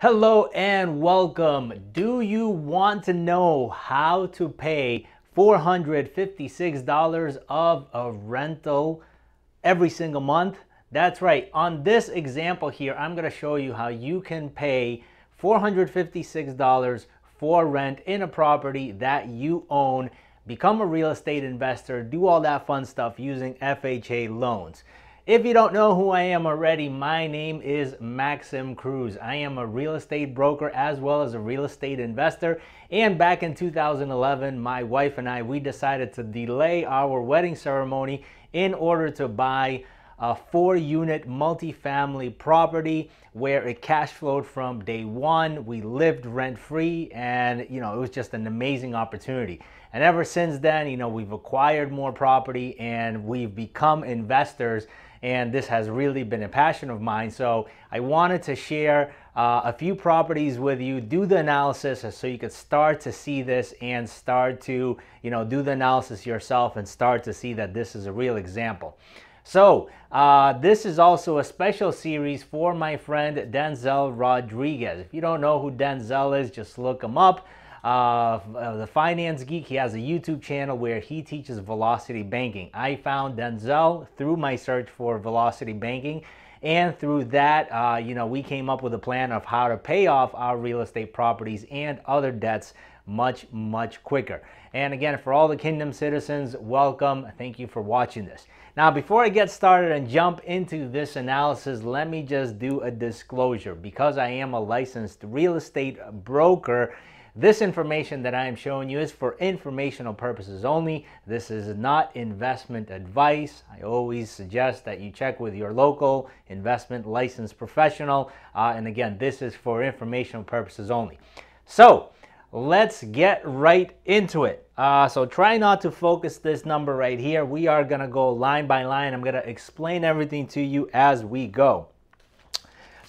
Hello and welcome. Do you want to know how to pay $456 of a rental every single month? That's right. On this example here, I'm going to show you how you can pay $456 for rent in a property that you own, become a real estate investor, do all that fun stuff using FHA loans. If you don't know who I am already, my name is Maksim Cruz. I am a real estate broker as well as a real estate investor. And back in 2011, my wife and I, we decided to delay our wedding ceremony in order to buy a four unit multifamily property where it cash flowed from day one. We lived rent free and, you know, it was just an amazing opportunity. And ever since then, you know, we've acquired more property and we've become investors and this has really been a passion of mine. So I wanted to share uh, a few properties with you, do the analysis so you could start to see this and start to, you know, do the analysis yourself and start to see that this is a real example. So uh, this is also a special series for my friend Denzel Rodriguez. If you don't know who Denzel is, just look him up uh, uh, the Finance Geek. He has a YouTube channel where he teaches velocity banking. I found Denzel through my search for velocity banking. And through that, uh, you know, we came up with a plan of how to pay off our real estate properties and other debts much, much quicker. And again, for all the Kingdom citizens, welcome. Thank you for watching this. Now, before I get started and jump into this analysis, let me just do a disclosure. Because I am a licensed real estate broker, this information that I am showing you is for informational purposes only. This is not investment advice. I always suggest that you check with your local investment licensed professional. Uh, and again, this is for informational purposes only. So let's get right into it. Uh, so try not to focus this number right here. We are going to go line by line. I'm going to explain everything to you as we go.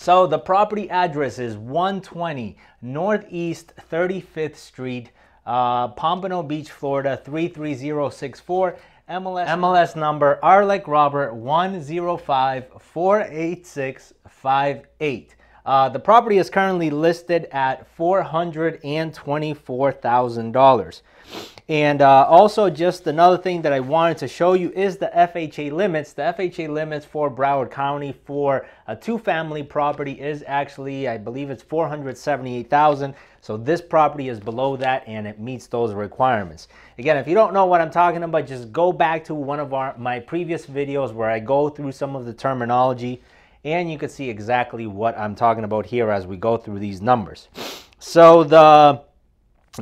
So the property address is 120 Northeast 35th Street, uh, Pompano Beach, Florida 33064. MLS, MLS number R like Robert 105-48658. Uh, the property is currently listed at $424,000. And uh, also just another thing that I wanted to show you is the FHA limits. The FHA limits for Broward County for a two-family property is actually, I believe it's 478,000. So this property is below that and it meets those requirements. Again, if you don't know what I'm talking about, just go back to one of our my previous videos where I go through some of the terminology and you can see exactly what I'm talking about here as we go through these numbers. So the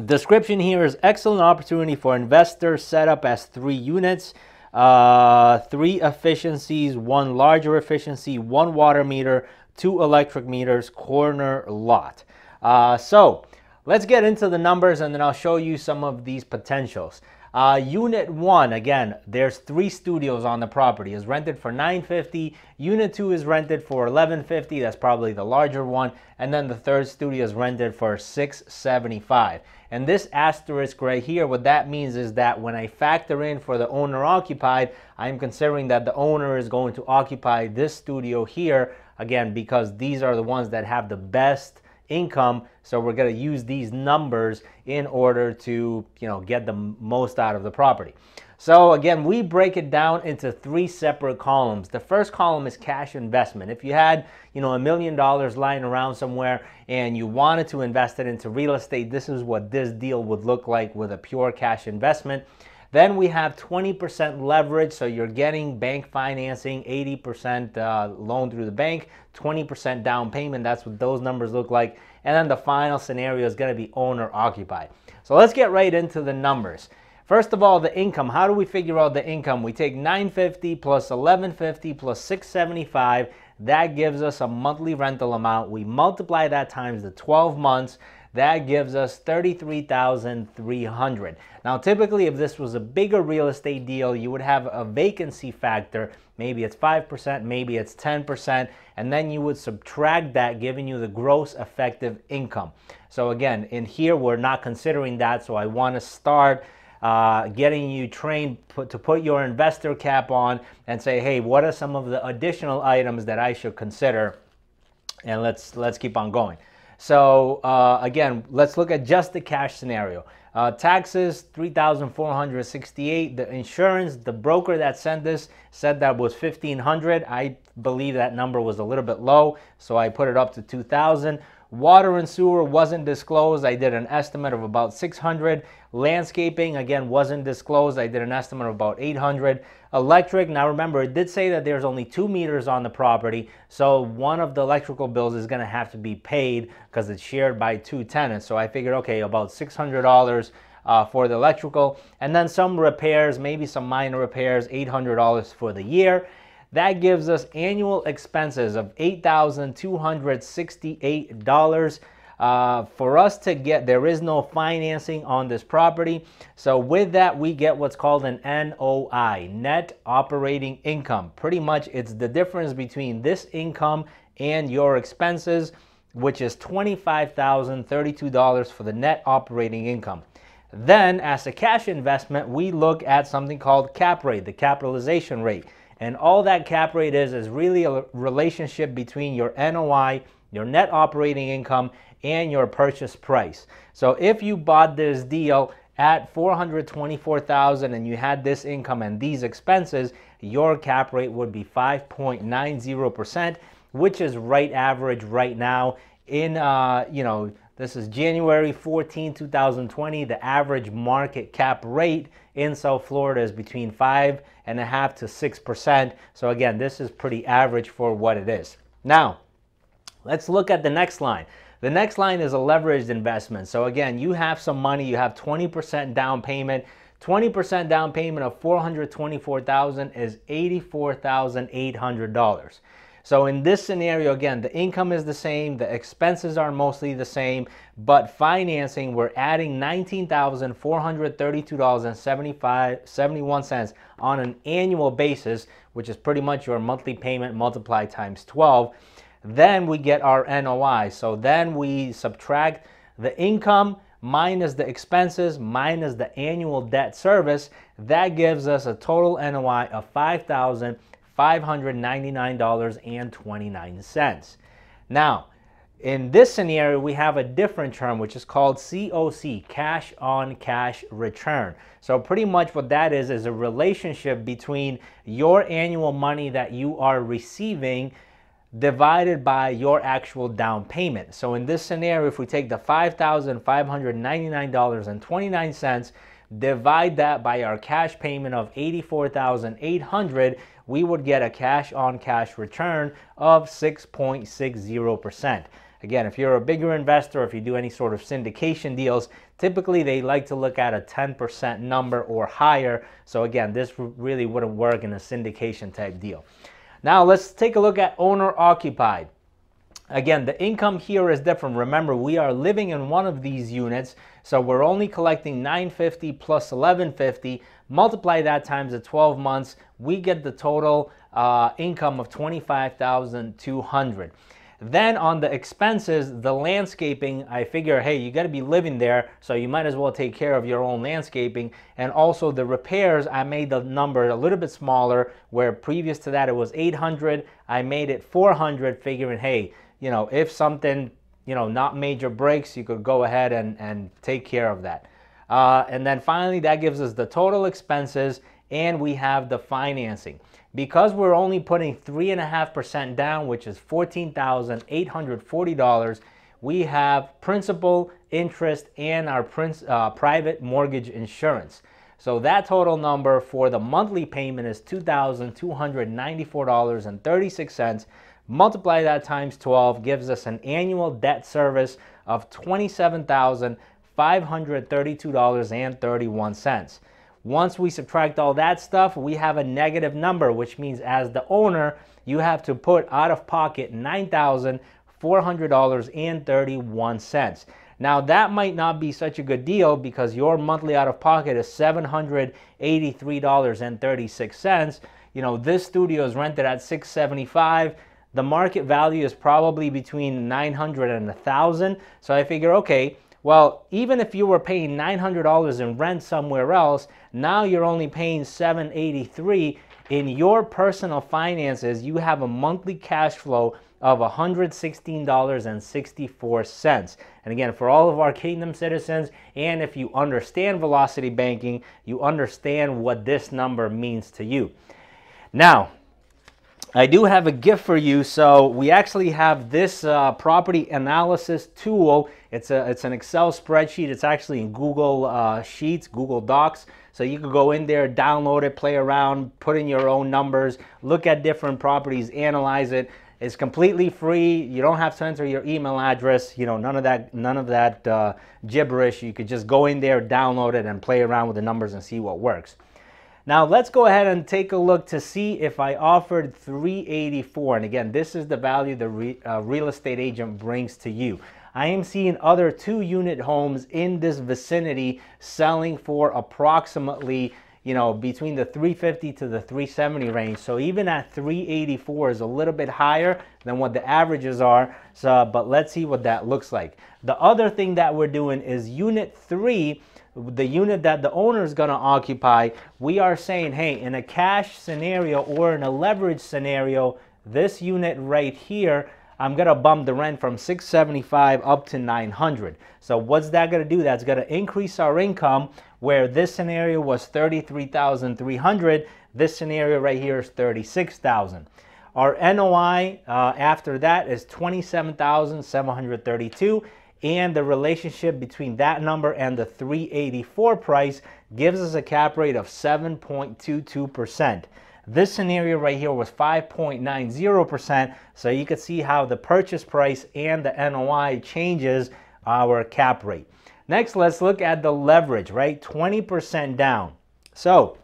Description here is excellent opportunity for investors set up as three units, uh, three efficiencies, one larger efficiency, one water meter, two electric meters, corner lot. Uh, so let's get into the numbers and then I'll show you some of these potentials. Uh, unit one, again, there's three studios on the property. is rented for 950. Unit two is rented for 1150. That's probably the larger one. And then the third studio is rented for 675. And this asterisk right here, what that means is that when I factor in for the owner occupied, I'm considering that the owner is going to occupy this studio here, again, because these are the ones that have the best income. So we're going to use these numbers in order to, you know, get the most out of the property. So again, we break it down into three separate columns. The first column is cash investment. If you had, you know, a million dollars lying around somewhere and you wanted to invest it into real estate, this is what this deal would look like with a pure cash investment. Then we have 20% leverage, so you're getting bank financing, 80% uh, loan through the bank, 20% down payment. That's what those numbers look like. And then the final scenario is going to be owner occupied. So let's get right into the numbers. First of all, the income. How do we figure out the income? We take 950 plus 1150 plus 675. That gives us a monthly rental amount. We multiply that times the 12 months that gives us 33,300. Now, typically, if this was a bigger real estate deal, you would have a vacancy factor. Maybe it's 5%, maybe it's 10%, and then you would subtract that, giving you the gross effective income. So again, in here, we're not considering that, so I want to start uh, getting you trained put, to put your investor cap on and say, hey, what are some of the additional items that I should consider? And let's let's keep on going. So uh, again, let's look at just the cash scenario. Uh, taxes, 3,468. The insurance, the broker that sent this said that was 1,500. I believe that number was a little bit low, so I put it up to 2,000. Water and sewer wasn't disclosed. I did an estimate of about 600. Landscaping, again, wasn't disclosed. I did an estimate of about 800. Electric, now remember, it did say that there's only two meters on the property, so one of the electrical bills is going to have to be paid because it's shared by two tenants. So I figured, okay, about $600 uh, for the electrical, and then some repairs, maybe some minor repairs, $800 for the year. That gives us annual expenses of $8,268. Uh, for us to get, there is no financing on this property. So with that, we get what's called an NOI, net operating income. Pretty much it's the difference between this income and your expenses, which is $25,032 for the net operating income. Then as a cash investment, we look at something called cap rate, the capitalization rate. And all that cap rate is is really a relationship between your NOI, your net operating income, and your purchase price. So if you bought this deal at 424,000 and you had this income and these expenses, your cap rate would be 5.90%, which is right average right now in uh, you know this is January 14, 2020. The average market cap rate in South Florida is between five and a half to six percent. So again, this is pretty average for what it is. Now, let's look at the next line. The next line is a leveraged investment. So again, you have some money, you have 20% down payment. 20% down payment of 424,000 is $84,800. So in this scenario, again, the income is the same, the expenses are mostly the same, but financing, we're adding $19,432.71 on an annual basis, which is pretty much your monthly payment multiplied times 12. Then we get our NOI. So then we subtract the income minus the expenses minus the annual debt service. That gives us a total NOI of 5000 $599.29. Now, in this scenario, we have a different term, which is called COC, cash on cash return. So pretty much what that is, is a relationship between your annual money that you are receiving divided by your actual down payment. So in this scenario, if we take the $5,599.29, divide that by our cash payment of 84,800, we would get a cash on cash return of 6.60%. Again, if you're a bigger investor, if you do any sort of syndication deals, typically they like to look at a 10% number or higher. So again, this really wouldn't work in a syndication type deal. Now let's take a look at owner occupied. Again, the income here is different. Remember, we are living in one of these units, so we're only collecting 950 plus 1150. Multiply that times the 12 months, we get the total uh, income of 25,200. Then on the expenses, the landscaping, I figure, hey, you got to be living there, so you might as well take care of your own landscaping. And also the repairs, I made the number a little bit smaller, where previous to that it was 800. I made it 400, figuring, hey, you know, if something, you know, not major breaks, you could go ahead and, and take care of that. Uh, and then finally, that gives us the total expenses and we have the financing. Because we're only putting 3.5% down, which is $14,840, we have principal, interest, and our uh, private mortgage insurance. So that total number for the monthly payment is $2,294.36 Multiply that times 12 gives us an annual debt service of $27,532.31. Once we subtract all that stuff, we have a negative number, which means as the owner, you have to put out of pocket $9,400.31. Now that might not be such a good deal because your monthly out of pocket is $783.36. You know, this studio is rented at 675 the market value is probably between 900 and 1000 so i figure okay well even if you were paying $900 in rent somewhere else now you're only paying 783 in your personal finances you have a monthly cash flow of $116.64. And again, for all of our Kingdom citizens, and if you understand velocity banking, you understand what this number means to you. Now, I do have a gift for you. So we actually have this uh, property analysis tool. It's a it's an Excel spreadsheet. It's actually in Google uh, Sheets, Google Docs. So you can go in there, download it, play around, put in your own numbers, look at different properties, analyze it. It's completely free. You don't have to enter your email address. You know none of that none of that uh, gibberish. You could just go in there, download it, and play around with the numbers and see what works. Now let's go ahead and take a look to see if I offered 384. And again, this is the value the re, uh, real estate agent brings to you. I am seeing other two unit homes in this vicinity selling for approximately you know, between the 350 to the 370 range. So even at 384 is a little bit higher than what the averages are. So, but let's see what that looks like. The other thing that we're doing is unit three the unit that the owner is going to occupy, we are saying, hey, in a cash scenario or in a leverage scenario, this unit right here, I'm going to bump the rent from 675 up to 900. So what's that going to do? That's going to increase our income where this scenario was 33,300. This scenario right here is 36,000. Our NOI uh, after that is 27,732 and the relationship between that number and the 384 price gives us a cap rate of 7.22%. This scenario right here was 5.90%, so you can see how the purchase price and the NOI changes our cap rate. Next, let's look at the leverage, right? 20% down. So,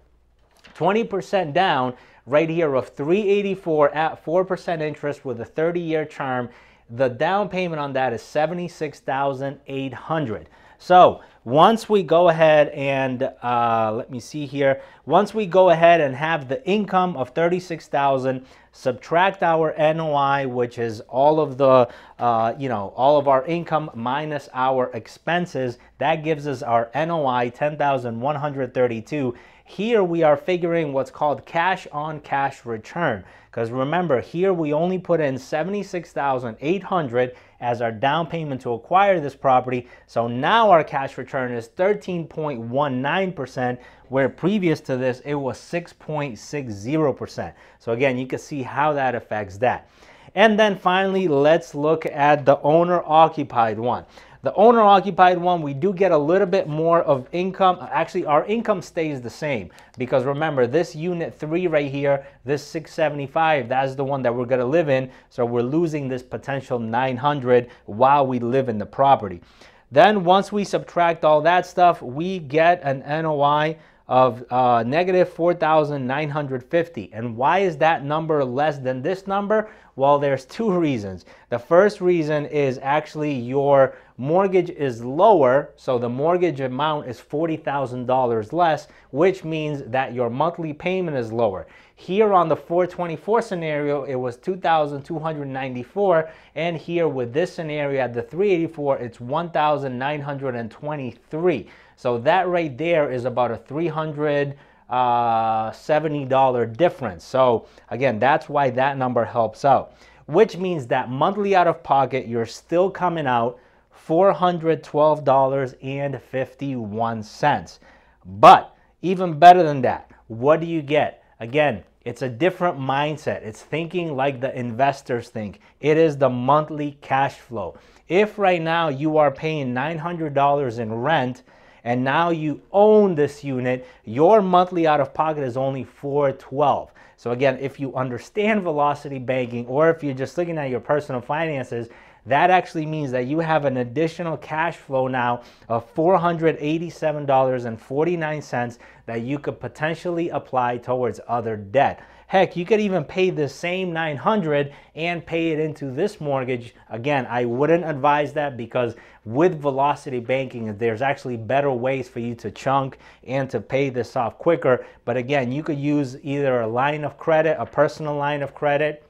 20% down right here of 384 at 4% interest with a 30-year term the down payment on that is 76,800. So once we go ahead and uh, let me see here, once we go ahead and have the income of 36,000, subtract our NOI, which is all of the, uh, you know, all of our income minus our expenses, that gives us our NOI 10,132. Here we are figuring what's called cash on cash return. Because remember, here we only put in 76,800 as our down payment to acquire this property. So now our cash return is 13.19%, where previous to this, it was 6.60%. So again, you can see how that affects that. And then finally, let's look at the owner occupied one. The owner occupied one, we do get a little bit more of income. Actually, our income stays the same because remember this unit three right here, this 675, that's the one that we're gonna live in. So we're losing this potential 900 while we live in the property. Then once we subtract all that stuff, we get an NOI of uh, negative 4,950. And why is that number less than this number? Well, there's two reasons. The first reason is actually your mortgage is lower, so the mortgage amount is $40,000 less, which means that your monthly payment is lower. Here on the 424 scenario, it was 2,294, and here with this scenario at the 384, it's 1,923. So that right there is about a $370 uh, difference. So again, that's why that number helps out, which means that monthly out of pocket, you're still coming out $412.51. But even better than that, what do you get? Again, it's a different mindset. It's thinking like the investors think. It is the monthly cash flow. If right now you are paying $900 in rent and now you own this unit, your monthly out of pocket is only 412. So again, if you understand velocity banking or if you're just looking at your personal finances, that actually means that you have an additional cash flow now of $487.49 that you could potentially apply towards other debt. Heck, you could even pay the same 900 and pay it into this mortgage. Again, I wouldn't advise that because with velocity banking, there's actually better ways for you to chunk and to pay this off quicker. But again, you could use either a line of credit, a personal line of credit.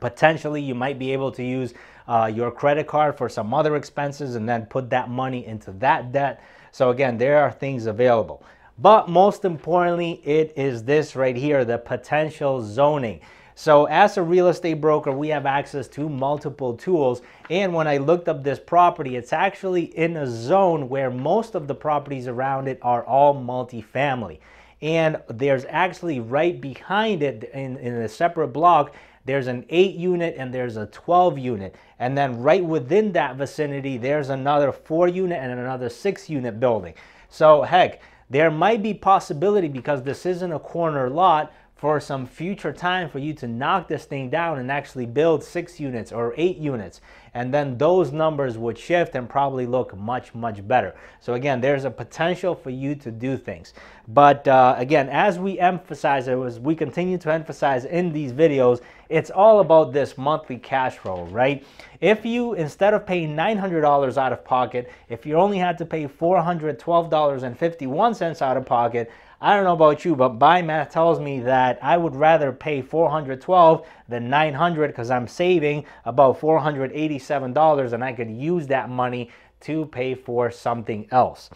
Potentially, you might be able to use uh, your credit card for some other expenses and then put that money into that debt. So again, there are things available. But most importantly, it is this right here, the potential zoning. So as a real estate broker, we have access to multiple tools. And when I looked up this property, it's actually in a zone where most of the properties around it are all multifamily. And there's actually right behind it in, in a separate block, there's an 8 unit and there's a 12 unit. And then right within that vicinity, there's another 4 unit and another 6 unit building. So heck, there might be possibility because this isn't a corner lot for some future time for you to knock this thing down and actually build six units or eight units. And then those numbers would shift and probably look much, much better. So again, there's a potential for you to do things. But uh, again, as we emphasize, as we continue to emphasize in these videos, it's all about this monthly cash flow, right? If you, instead of paying $900 out of pocket, if you only had to pay $412.51 out of pocket, I don't know about you, but my math tells me that I would rather pay 412 than 900 because I'm saving about $487 and I could use that money to pay for something else.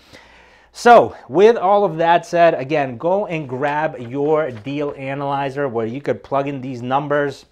So with all of that said, again, go and grab your deal analyzer where you could plug in these numbers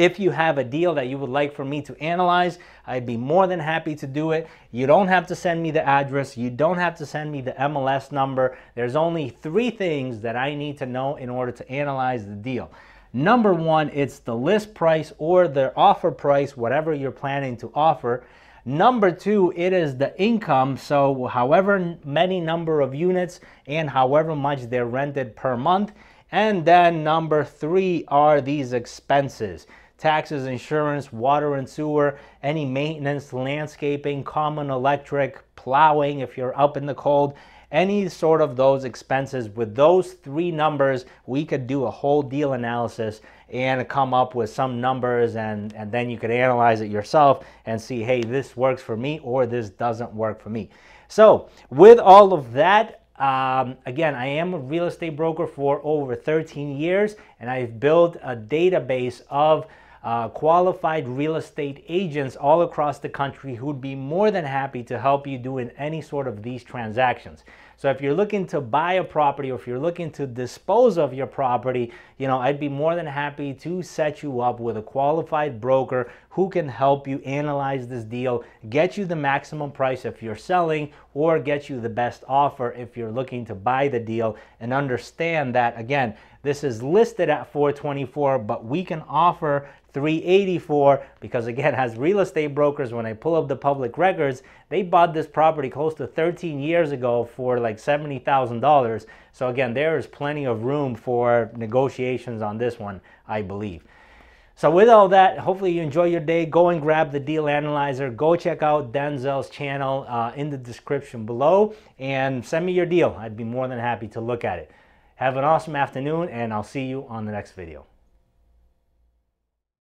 if you have a deal that you would like for me to analyze, I'd be more than happy to do it. You don't have to send me the address. You don't have to send me the MLS number. There's only three things that I need to know in order to analyze the deal. Number one, it's the list price or the offer price, whatever you're planning to offer. Number two, it is the income. So however many number of units and however much they're rented per month. And then number three are these expenses taxes, insurance, water and sewer, any maintenance, landscaping, common electric, plowing if you're up in the cold, any sort of those expenses. With those three numbers, we could do a whole deal analysis and come up with some numbers and, and then you could analyze it yourself and see, hey, this works for me or this doesn't work for me. So with all of that, um, again, I am a real estate broker for over 13 years and I've built a database of uh, qualified real estate agents all across the country who would be more than happy to help you do in any sort of these transactions. So if you're looking to buy a property or if you're looking to dispose of your property, you know, I'd be more than happy to set you up with a qualified broker who can help you analyze this deal, get you the maximum price if you're selling or get you the best offer if you're looking to buy the deal. And understand that again, this is listed at 424, but we can offer 384 because again as real estate brokers when I pull up the public records they bought this property close to 13 years ago for like $70,000 so again there is plenty of room for negotiations on this one I believe. So with all that hopefully you enjoy your day. Go and grab the deal analyzer. Go check out Denzel's channel uh, in the description below and send me your deal. I'd be more than happy to look at it. Have an awesome afternoon and I'll see you on the next video